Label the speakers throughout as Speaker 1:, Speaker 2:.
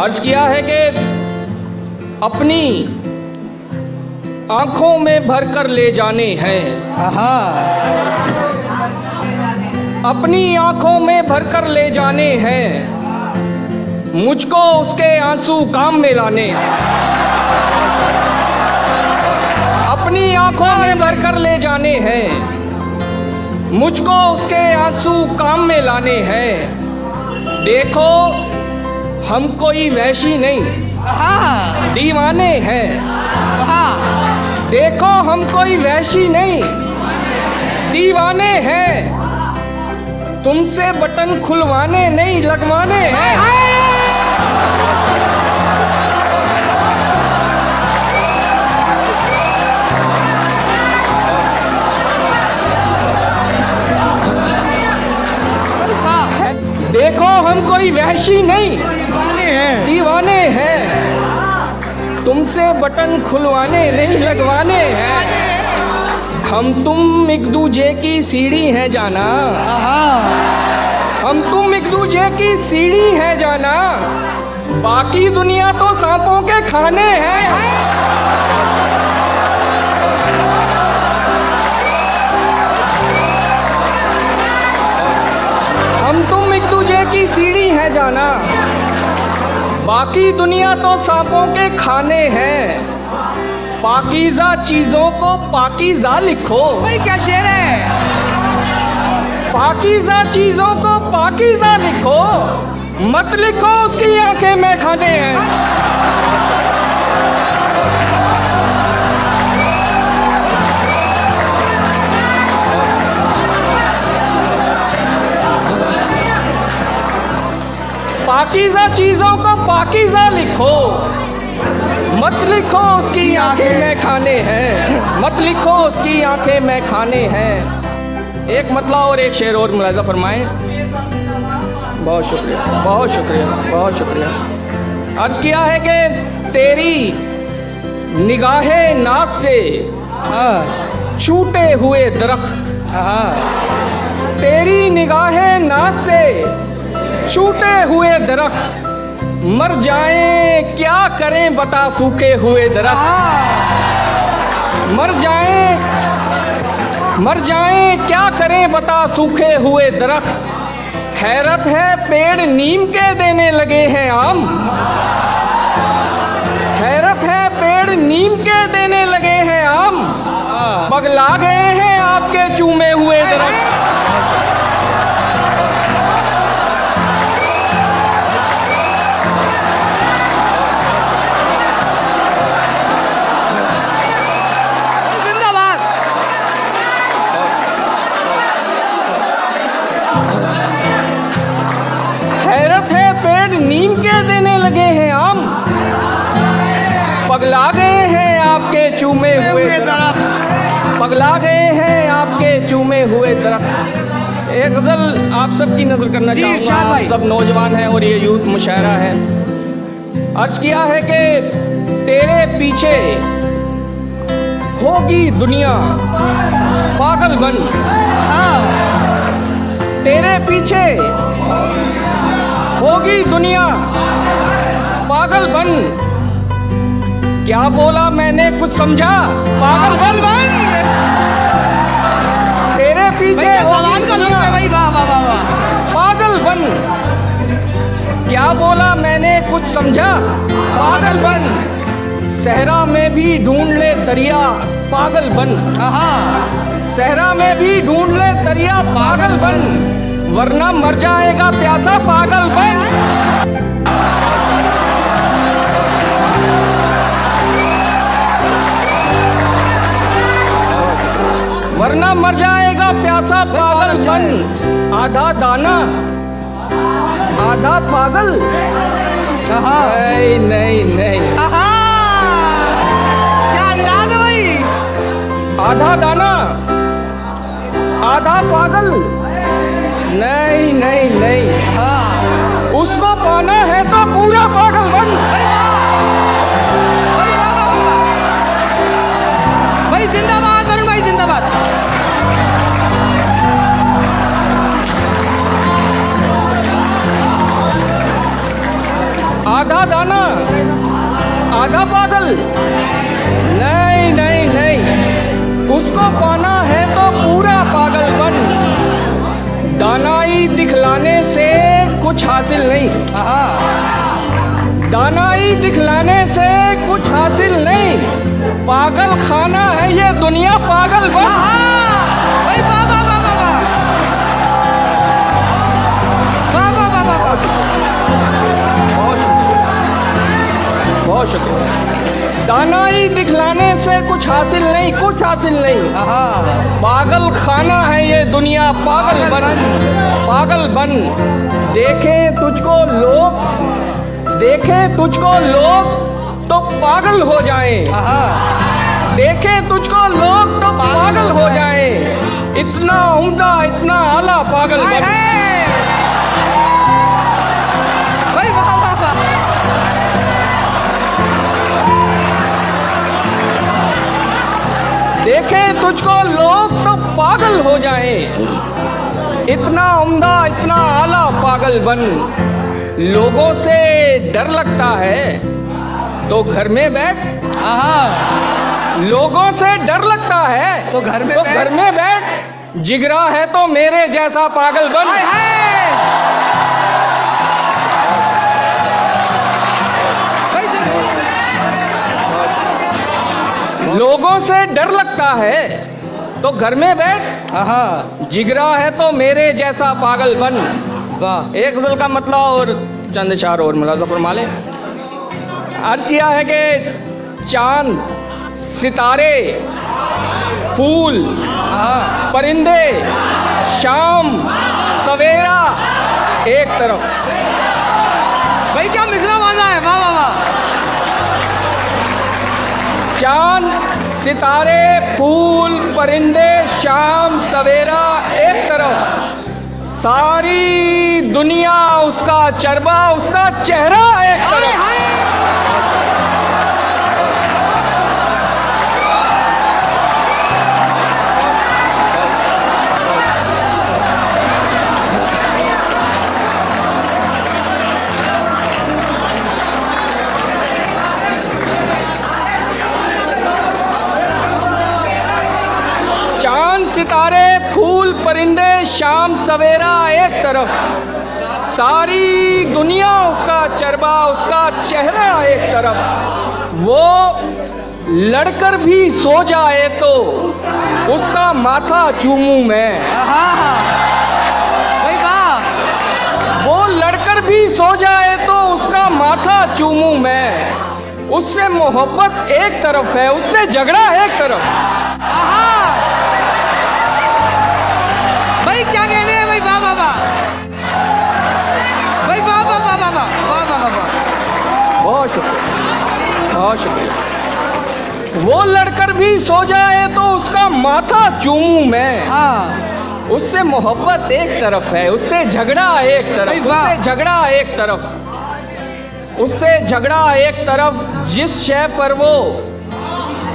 Speaker 1: अर्ज़ किया है कि अपनी आँखों में भरकर ले जाने हैं। अपनी आँखों में भरकर ले जाने हैं। मुझको उसके आँसू काम में लाने अपनी आँखों में भरकर ले जाने हैं। मुझको उसके आँसू काम में लाने हैं। देखो हम कोई वैशी नहीं। दीवाने हैं। देखो हम कोई वैशी नहीं। दीवाने हैं। तुमसे बटन खुलवाने नहीं लगवाने हैं। देखो हम कोई वहशी नहीं। दीवाने हैं। तुमसे बटन खुलवाने नहीं लगवाने हैं। हम तुम एक दूजे की सीढ़ी है जाना। हम तुम एक दूजे की सीढ़ी है जाना। बाकी दुनिया तो सांपों के खाने हैं। हम तुम एक दूजे की सीढ़ी है जाना। बाकी दुनिया तो सांपों के खाने हैं। पाकिजा चीज़ों को पाकिजा लिखो।
Speaker 2: भाई क्या शेर है?
Speaker 1: पाकिजा चीज़ों को पाकिजा लिखो। मत लिखो उसकी आँखें में खाने हैं। पाकिजा चीज़ों को पाकीज़ा लिखो। मत लिखो उसकी आँखें में खाने हैं। मत लिखो उसकी आँखें में खाने हैं। एक मतला और एक शेर और मुलाजा फरमाएँ। बहुत शुक्रिया बहुत शुक्रिया बहुत शुक्रिया। अर्ज़ किया है कि तेरी निगाहें नाज से
Speaker 2: हाँ
Speaker 1: छूटे हुए दरख्त तेरी निगाहें नाज से, छूटे हुए दरख्त। मर जाएँ, क्या करें बता सूखे हुए दरख्त? मर जाएँ मर जाएँ, क्या करें बता सूखे हुए दरख्त? हैरत है, पेड़ नीम के देने लगे हैं आम। हैरत है, पेड़ नीम के देने लगे हैं आम। पगला गए हैं आपके चूमे हुए दरख्त। एक गज़ल आप सबकी नज़र करना चाहूँगा। आप सब नौजवान हैं और ये यूथ मुशायरा है। अर्ज़ किया है कि तेरे पीछे होगी दुनिया पागल बन। तेरे पीछे होगी दुनिया पागल बन। क्या बोला मैंने कुछ समझा? पागल बन। पीछे
Speaker 2: जवान का लुक है भाई वाह वाह वाह वाह।
Speaker 1: पागल बन। क्या बोला मैंने कुछ समझा? पागल बन। सहरा में भी ढूंढ ले दरिया पागल बन।
Speaker 2: आहा।
Speaker 1: सहरा में भी ढूंढ ले दरिया पागल बन। वरना मर जाएगा प्यासा पागल बन। वरना मर जाएगा प्यासा पागल बन आधा दाना। आधा पागल। नहीं नहीं नहीं।
Speaker 2: क्या अंदाज है भाई?
Speaker 1: आधा दाना। आधा पागल। नहीं नहीं नहीं।
Speaker 2: हाँ
Speaker 1: उसको पाना है तो पूरा पागल बन।
Speaker 2: भाई जिंदाबाद वरुण भाई जिंदाबाद।
Speaker 1: कुछ हासिल नहीं। दानाई दिखलाने से कुछ हासिल नहीं। पागल खाना है ये दुनिया से कुछ हासिल नहीं कुछ हासिल नहीं। पागल खाना है ये दुनिया पागल बन पागल बन। देखे तुझको लोग देखे तुझको लोग तो पागल हो जाएँ। देखे तुझको लोग तो पागल हो जाएँ। इतना उम्दा इतना आला पागल बन। देखे तुझको लोग तो पागल हो जाएँ। इतना उम्दा इतना आला पागल बन। लोगों से डर लगता है। तो घर में बैठ।
Speaker 2: आहा।
Speaker 1: लोगों से डर लगता है।
Speaker 2: तो घर में
Speaker 1: तो घर में बैठ। जिगरा है तो मेरे जैसा पागल बन।
Speaker 2: हाय।
Speaker 1: लोगों से डर लगता है तो घर में बैठ। जिगरा है तो मेरे जैसा पागल बन।
Speaker 2: वाह।
Speaker 1: एक गज़ल का मतलब और चंद चार और मुलाजा फरमा ले अर्ज़ किया है कि चाँद सितारे फूल परिंदे शाम सवेरा एक तरफ़।
Speaker 2: भाई क्या मिश्रा बांधा है? वाह वाह वाह।
Speaker 1: चाँद सितारे, फूल, परिंदे, शाम, सवेरा, एक तरफ़। सारी दुनिया, उसका चरबा, उसका चेहरा एक तरफ़। चाँद सितारे फूल परिंदे शाम सवेरा एक तरफ़। सारी दुनिया उसका चरबा उसका चेहरा एक तरफ़। वो लड़कर भी सो जाए तो उसका माथा चूमू मैं। वो लड़कर भी सो जाए तो उसका माथा चूमू मैं। उससे मोहब्बत एक तरफ़ है उससे झगड़ा एक तरफ़।
Speaker 2: आहा। भाई क्या कहने हैं? भाई वाह वाह वाह। भाई वाह वाह वाह वाह वाह वाह वाह वाह वाह।
Speaker 1: बहुत शुक्रिया बहुत शुक्रिया। वो लड़कर भी सो जाए तो उसका माथा चूमू मैं
Speaker 2: हाँ।
Speaker 1: उससे मोहब्बत एक तरफ़ है उससे झगड़ा एक तरफ़ उससे झगड़ा एक तरफ़ उससे झगड़ा एक तरफ़ जिस शय पर वो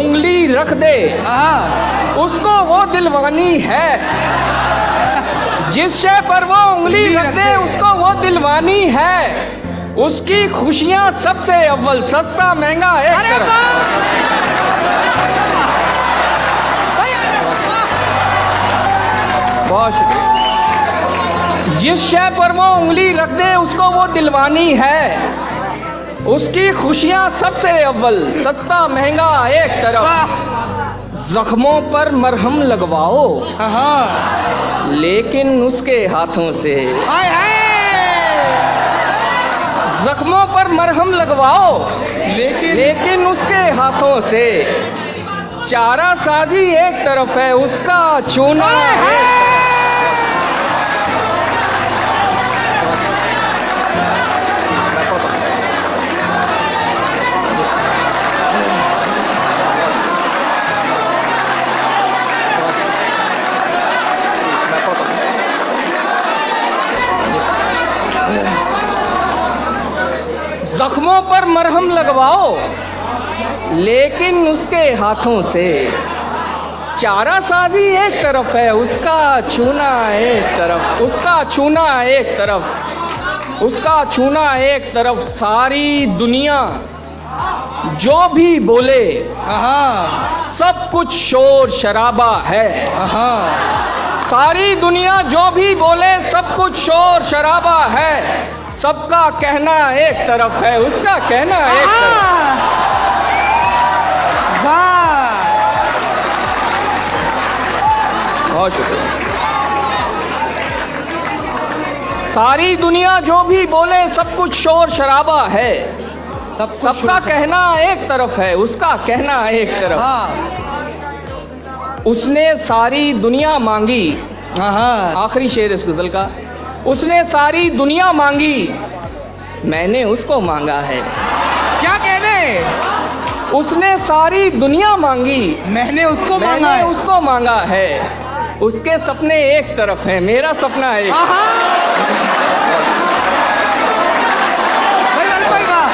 Speaker 1: उंगली रख दे उसको वो दिलवानी है। जिस शय पर वो उंगली रख दे। उसको वो दिलवानी है। उसकी खुशियाँ सबसे अव्वल सस्ता महँगा
Speaker 2: वाह
Speaker 1: बहुत शुक्रिया। जिस शय पर वो उंगली रख दे उसको वो दिलवानी है। उसकी खुशियाँ सबसे अव्वल सस्ता महँगा एक तरफ़। जख्मों पर मरहम लगवाओ। लेकिन उसके हाथों से। जख्मों पर मरहम लगवाओ।
Speaker 2: लेकिन
Speaker 1: लेकिन उसके हाथों से। चारा साजी एक तरफ़ है उसका चूना
Speaker 2: हाय
Speaker 1: मरहम लगवाओ। लेकिन उसके हाथों से चारा साजी एक तरफ़ है, उसका छूना एक तरफ़, उसका छूना एक तरफ़, उसका छूना एक तरफ़ सारी दुनिया। जो भी बोले, सब कुछ शोर शराबा हाँ। सारी दुनिया जो भी बोले, सब कुछ शोर शराबा है। सबका कहना एक तरफ़ है उसका कहना एक तरफ़।
Speaker 2: वाह!
Speaker 1: बहुत शुक्रिया। सारी दुनिया जो भी बोले सब कुछ शोर शराबा है।
Speaker 2: सब
Speaker 1: सबका कहना एक तरफ़ है उसका कहना एक तरफ़।
Speaker 2: हाँ।
Speaker 1: उसने सारी दुनिया मांगी।
Speaker 2: हाँ।
Speaker 1: आखिरी शेर इस गज़ल का। उसने सारी दुनिया मांगी। मैंने उसको मांगा है।
Speaker 2: क्या कहने?
Speaker 1: उसने सारी दुनिया मांगी।
Speaker 2: मैंने उसको मांगा
Speaker 1: मैंने
Speaker 2: है।
Speaker 1: उसको मांगा है। उसके सपने एक तरफ़ है मेरा सपना
Speaker 2: है भाई वाह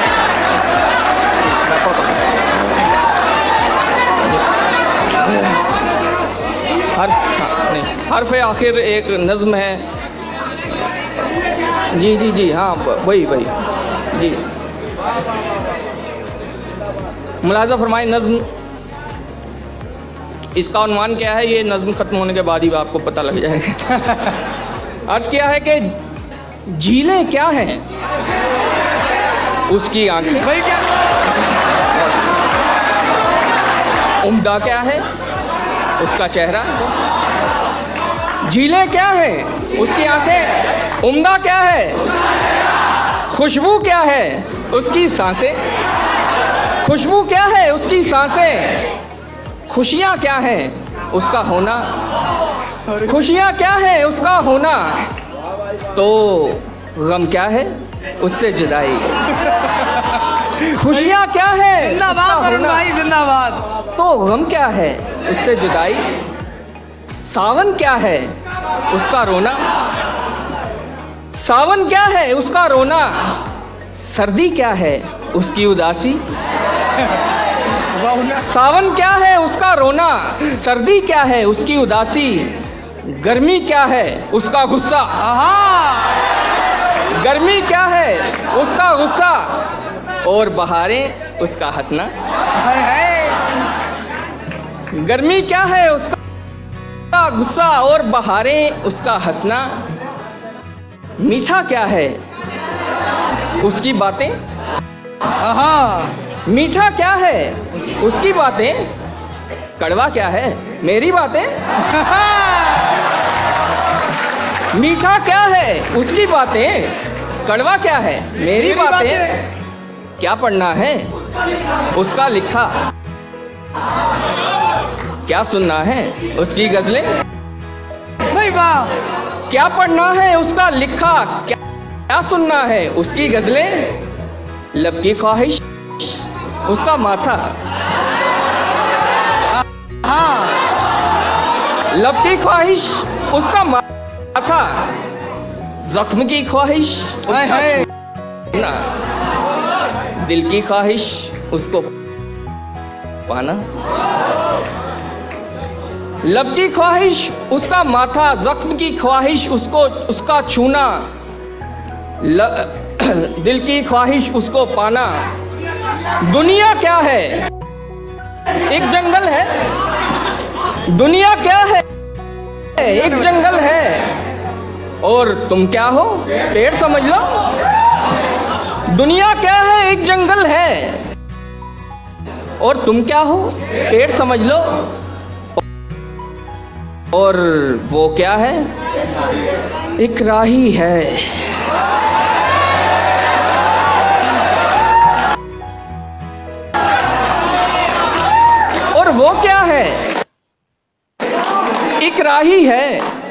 Speaker 1: हर हाँ, नहीं हरफ आखिर एक नज्म है। जी जी जी हाँ वही वही जी। मुलाजा फरमाए नज्म। इसका अनुमान क्या है ये नज्म खत्म होने के बाद ही आपको पता लग जाएगा। अर्ज़ किया है कि झीलें क्या हैं? उसकी आँखें।
Speaker 2: भाई क्या?
Speaker 1: उम्दा क्या है? उसका चेहरा। झीलें क्या हैं? उसकी आँखें। उम्दा क्या है? खुशबू क्या है? उसकी साँसें। खुशबू क्या है? उसकी साँसें। खुशियाँ क्या है? उसका होना। खुशियाँ क्या है? उसका होना। तो गम क्या है? उससे जुदाई। खुशियाँ क्या है?
Speaker 2: जिंदाबाद। भाई
Speaker 1: तो गम क्या है? उससे जुदाई। सावन क्या है? उसका रोना। सावन क्या है? उसका रोना। सर्दी क्या है? उसकी उदासी। सावन क्या है? उसका रोना। सर्दी क्या है? उसकी उदासी। गर्मी क्या है? उसका गुस्सा। गर्मी क्या है? उसका गुस्सा। और बहारें उसका हंसना।
Speaker 2: हाय।
Speaker 1: गर्मी क्या है? उसका गुस्सा। और बहारें उसका हंसना। मीठा क्या है? उसकी बातें? मीठा क्या है? उसकी बातें? कड़वा क्या है? मेरी बातें? मीठा क्या है? उसकी बातें? कड़वा क्या है? मेरी बातें? क्या पढ़ना है? उसका लिखा। क्या सुनना है? उसकी गजलें?
Speaker 2: भाई वाह।
Speaker 1: क्या पढ़ना है उसका लिखा? क्या क्या सुनना है? उसकी गजलें? लब की ख्वाहिश? उसका माथा?
Speaker 2: हाँ।
Speaker 1: लब की ख्वाहिश? उसका माथा? जख्म की ख्वाहिश? दिल की ख्वाहिश? उसको पाना? लब की ख्वाहिश उसका माथा जख्म की ख्वाहिश उसको उसका छूना। ल, दिल की ख्वाहिश उसको पाना। दुनिया क्या है? एक जंगल है। दुनिया क्या है? एक जंगल है। और तुम क्या हो? पेड़ समझ लो। दुनिया क्या है? एक जंगल है। और तुम क्या हो? पेड़ समझ लो। और वो क्या है? एक राही है। और वो क्या है? एक राही है।